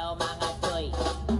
yo mga toy.